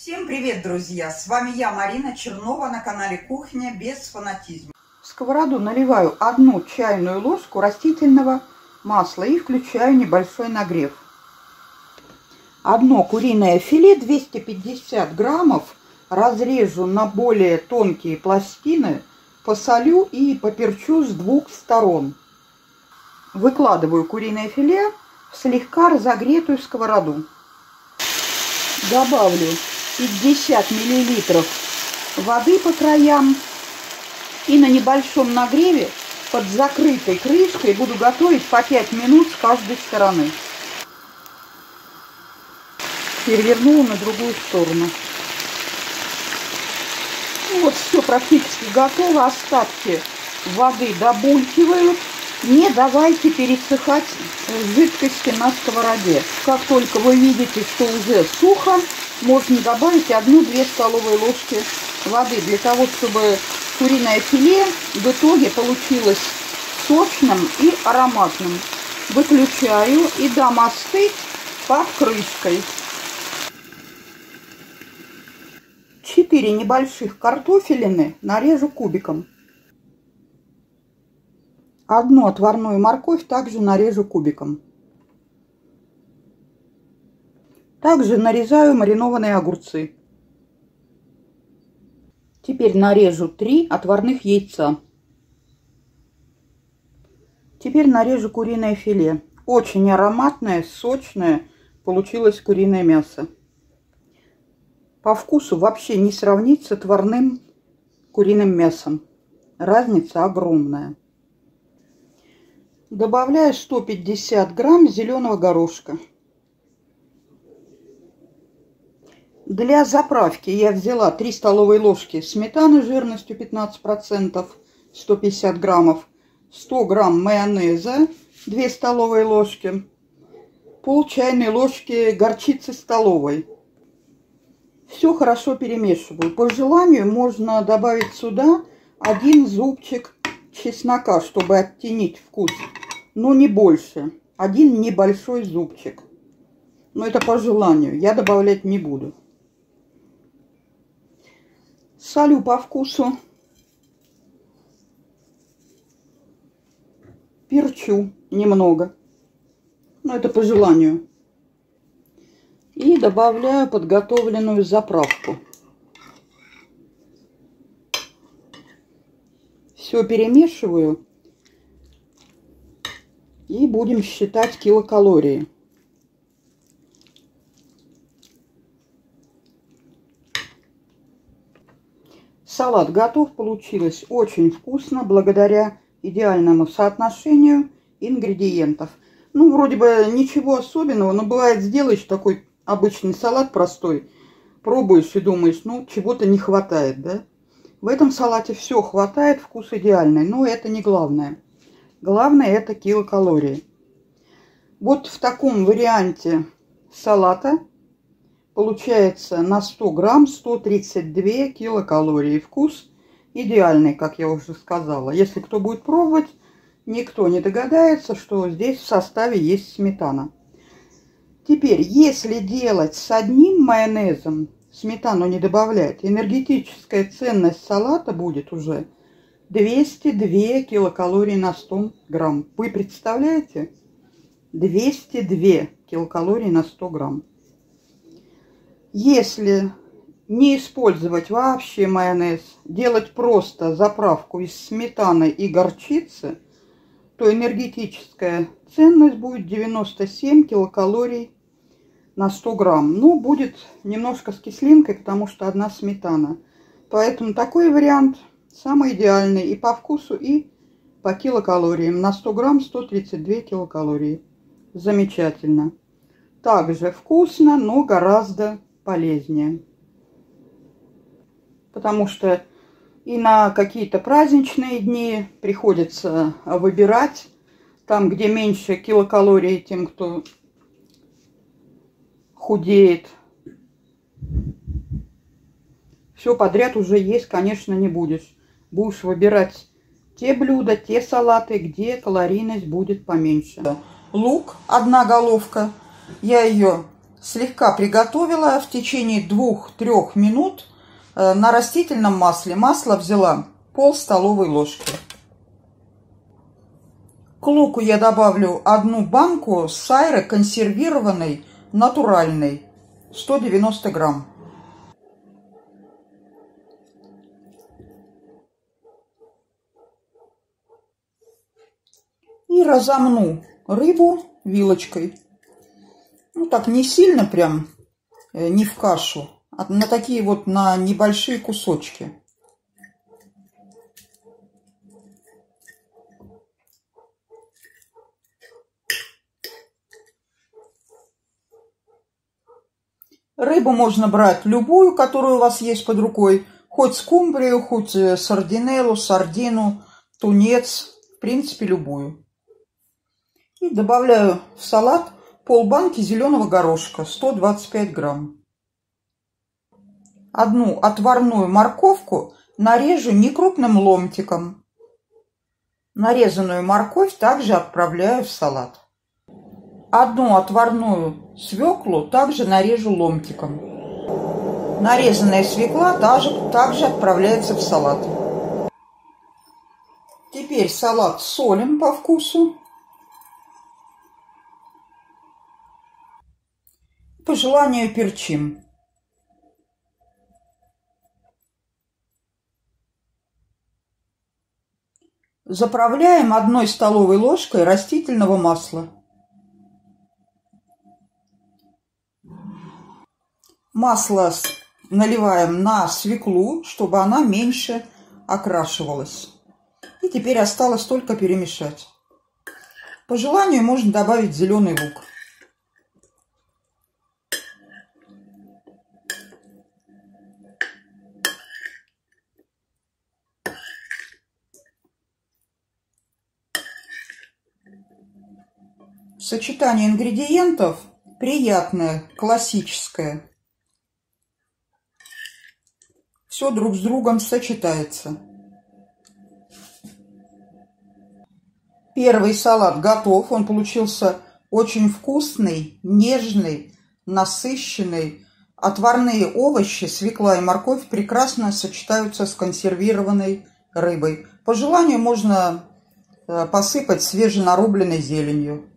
Всем привет, друзья! С вами я, Марина Чернова, на канале Кухня без фанатизма. В сковороду наливаю одну чайную ложку растительного масла и включаю небольшой нагрев. Одно куриное филе 250 граммов разрежу на более тонкие пластины, посолю и поперчу с двух сторон. Выкладываю куриное филе в слегка разогретую сковороду. Добавлю 50 миллилитров воды по краям и на небольшом нагреве под закрытой крышкой буду готовить по 5 минут с каждой стороны. Перевернула на другую сторону. Вот все практически готово. Остатки воды добулькивают. Не давайте пересыхать жидкости на сковороде. Как только вы видите, что уже сухо, можно добавить одну-две столовые ложки воды для того, чтобы куриное филе в итоге получилось сочным и ароматным. Выключаю и дам остыть под крышкой. 4 небольших картофелины нарежу кубиком. Одну отварную морковь также нарежу кубиком. Также нарезаю маринованные огурцы. Теперь нарежу 3 отварных яйца. Теперь нарежу куриное филе. Очень ароматное, сочное получилось куриное мясо по вкусу вообще не сравнить с отварным куриным мясом. Разница огромная. Добавляю 150 грамм зеленого горошка. Для заправки я взяла 3 столовые ложки сметаны жирностью 15%, 150 граммов, 100 грамм майонеза, 2 столовые ложки, пол чайной ложки горчицы столовой, все хорошо перемешиваю. По желанию можно добавить сюда один зубчик чеснока, чтобы оттенить вкус. Но не больше. Один небольшой зубчик. Но это по желанию. Я добавлять не буду. Солю по вкусу. Перчу немного. Но это по желанию. И добавляю подготовленную заправку. Все перемешиваю. И будем считать килокалории. Салат готов. Получилось очень вкусно благодаря идеальному соотношению ингредиентов. Ну, вроде бы ничего особенного, но бывает сделаешь такой обычный салат простой, пробуешь и думаешь, ну, чего-то не хватает, да? В этом салате все хватает, вкус идеальный, но это не главное. Главное это килокалории. Вот в таком варианте салата получается на 100 грамм 132 килокалории. Вкус идеальный, как я уже сказала. Если кто будет пробовать, никто не догадается, что здесь в составе есть сметана. Теперь, если делать с одним майонезом, сметану не добавлять, энергетическая ценность салата будет уже 202 килокалории на 100 грамм. Вы представляете? 202 килокалории на 100 грамм. Если не использовать вообще майонез, делать просто заправку из сметаны и горчицы, то энергетическая ценность будет 97 килокалорий на 100 грамм. Ну, будет немножко с кислинкой, потому что одна сметана. Поэтому такой вариант самый идеальный и по вкусу, и по килокалориям. На 100 грамм 132 килокалории. Замечательно. Также вкусно, но гораздо полезнее. Потому что и на какие-то праздничные дни приходится выбирать. Там, где меньше килокалорий тем, кто худеет. Все подряд уже есть, конечно, не будешь. Будешь выбирать те блюда, те салаты, где калорийность будет поменьше. Лук, одна головка. Я ее Слегка приготовила в течение 2-3 минут э, на растительном масле. Масло взяла пол столовой ложки. К луку я добавлю одну банку сайры консервированной, натуральной, 190 грамм. И разомну рыбу вилочкой. Ну так, не сильно прям, э, не в кашу, а на такие вот, на небольшие кусочки. Рыбу можно брать любую, которую у вас есть под рукой. Хоть скумбрию, хоть э, сардинеллу, сардину, тунец. В принципе, любую. И добавляю в салат полбанки зеленого горошка, 125 грамм. Одну отварную морковку нарежу некрупным ломтиком. Нарезанную морковь также отправляю в салат. Одну отварную свеклу также нарежу ломтиком. Нарезанная свекла также, также отправляется в салат. Теперь салат солим по вкусу. По желанию перчим. Заправляем одной столовой ложкой растительного масла. Масло наливаем на свеклу, чтобы она меньше окрашивалась. И теперь осталось только перемешать. По желанию можно добавить зеленый лук. Сочетание ингредиентов приятное, классическое. Все друг с другом сочетается. Первый салат готов. Он получился очень вкусный, нежный, насыщенный. Отварные овощи, свекла и морковь прекрасно сочетаются с консервированной рыбой. По желанию можно э, посыпать свеженарубленной зеленью.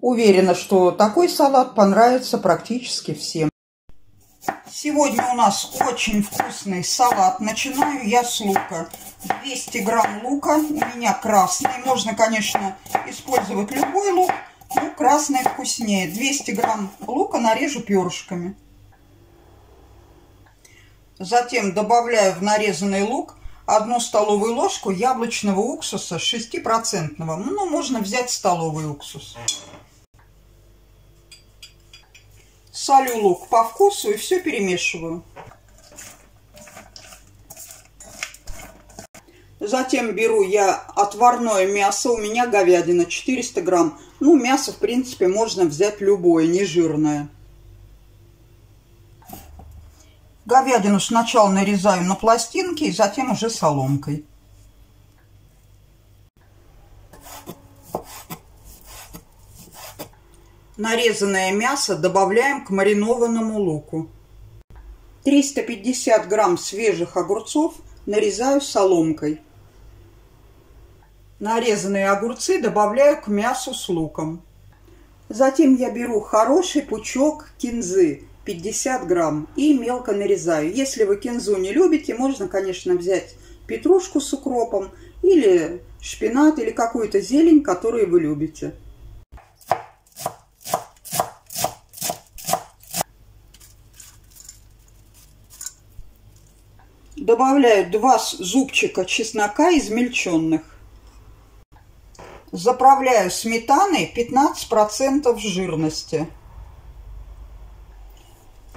Уверена, что такой салат понравится практически всем. Сегодня у нас очень вкусный салат. Начинаю я с лука. 200 грамм лука. У меня красный. Можно, конечно, использовать любой лук. Но красный вкуснее. 200 грамм лука нарежу перышками. Затем добавляю в нарезанный лук одну столовую ложку яблочного уксуса 6%. Ну, можно взять столовый уксус. Солю лук по вкусу и все перемешиваю. Затем беру я отварное мясо, у меня говядина 400 грамм. Ну, мясо, в принципе, можно взять любое, не жирное. Говядину сначала нарезаю на пластинки, и затем уже соломкой. Нарезанное мясо добавляем к маринованному луку. 350 грамм свежих огурцов нарезаю соломкой. Нарезанные огурцы добавляю к мясу с луком. Затем я беру хороший пучок кинзы 50 грамм и мелко нарезаю. Если вы кинзу не любите, можно, конечно, взять петрушку с укропом или шпинат или какую-то зелень, которую вы любите. Добавляю два зубчика чеснока измельченных. Заправляю сметаной 15% жирности.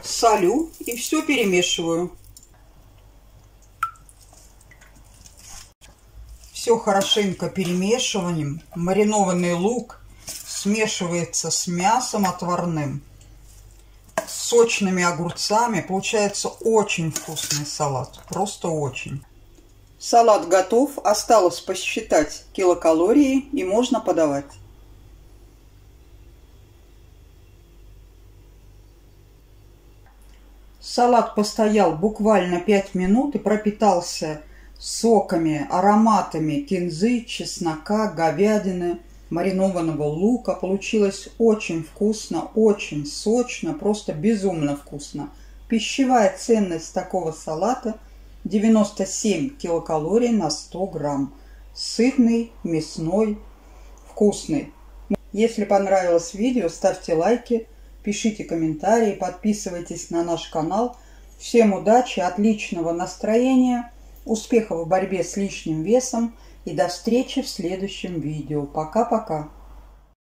Солю и все перемешиваю. Все хорошенько перемешиванием. Маринованный лук смешивается с мясом отварным сочными огурцами. Получается очень вкусный салат, просто очень. Салат готов, осталось посчитать килокалории и можно подавать. Салат постоял буквально 5 минут и пропитался соками, ароматами кинзы, чеснока, говядины – маринованного лука. Получилось очень вкусно, очень сочно, просто безумно вкусно. Пищевая ценность такого салата 97 килокалорий на 100 грамм. Сытный, мясной, вкусный. Если понравилось видео, ставьте лайки, пишите комментарии, подписывайтесь на наш канал. Всем удачи, отличного настроения, успехов в борьбе с лишним весом и до встречи в следующем видео. Пока-пока.